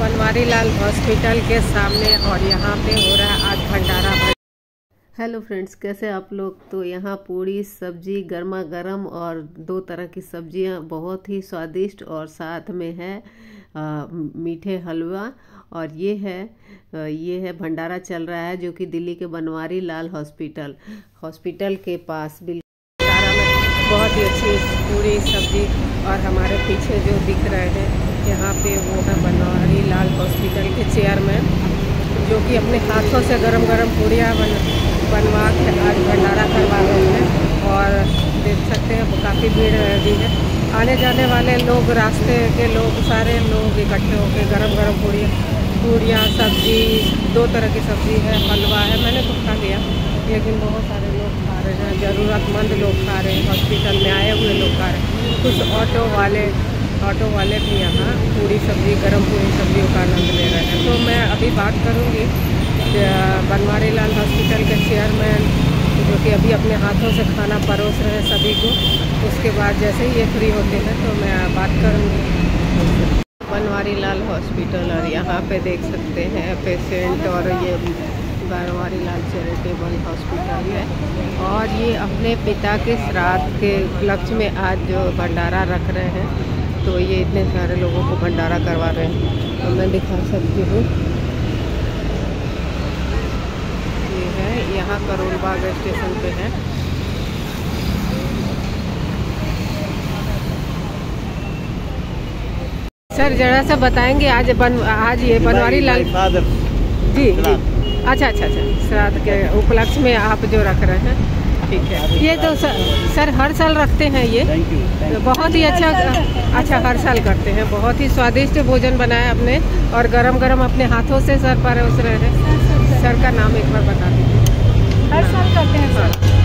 Banwari Lal hospital के सामने और यहाँ पे हो रहा है आज भंडारा हेलो फ्रेंड्स कैसे आप लोग? तो यहाँ पूरी सब्ज़ी गर्मा गर्म और दो तरह की सब्ज़ियाँ बहुत ही स्वादिष्ट और साथ में है आ, मीठे हलवा और ये है ये है भंडारा चल रहा है जो कि दिल्ली के बनवारी लाल हॉस्पिटल हॉस्पिटल के पास। बिल्कुल बहुत ही अच्छी पूरी सब्ज़ी और हमारे पीछे जो दिख रहे हैं यहाँ पे वो है बनवारी लाल हॉस्पिटल के चेयरमैन, जो कि अपने हाथों से गरम गरम पूड़ियाँ बन, बनवा के आज भंडारा करवा रहे हैं और देख सकते हैं काफ़ी भीड़ भी है। आने जाने वाले लोग, रास्ते के लोग, सारे लोग इकट्ठे होकर गरम गरम पूड़ियाँ पूड़ियाँ, सब्ज़ी, दो तरह की सब्ज़ी है, हलवा है, मैंने तो खा लिया, लेकिन बहुत सारे लोग खा रहे हैं, ज़रूरतमंद लोग खा रहे हैं, हॉस्पिटल में आए हुए लोग खा रहे हैं। कुछ ऑटो वाले ऑटो वाले भी यहाँ पूरी सब्ज़ी, गर्म पूरी सब्जियों का आनंद ले रहे हैं। तो मैं अभी बात करूँगी बनवारी लाल हॉस्पिटल के चेयरमैन, जो कि अभी अपने हाथों से खाना परोस रहे हैं सभी को। उसके बाद जैसे ही ये फ्री होते हैं तो मैं बात करूँगी। बनवारी लाल हॉस्पिटल, और यहाँ पे देख सकते हैं पेशेंट, और ये बनवारी लाल चैरिटेबल हॉस्पिटल है। और ये अपने पिता के श्राद्ध के उपलक्ष्य में आज जो भंडारा रख रहे हैं। तो ये इतने सारे लोगों को भंडारा करवा रहे हैं। तो मैं दिखा सकती हूँ। ये है यहाँ करोल बाग स्टेशन पे है। सर जरा सा बताएँगे आज बन आज ये बनवारी लाल जी जी। अच्छा अच्छा अच्छा श्राद्ध के उपलक्ष्य में आप जो रख रहे हैं। ठीक है ये तो सर, सर हर साल रखते हैं ये? Thank you, thank you. बहुत ही अच्छा अच्छा हर साल करते हैं। बहुत ही स्वादिष्ट भोजन बनाया अपने और गरम गरम अपने हाथों से सर परोस रहे हैं। सर का नाम एक बार बता दीजिए। हर साल करते हैं सर। हाँ।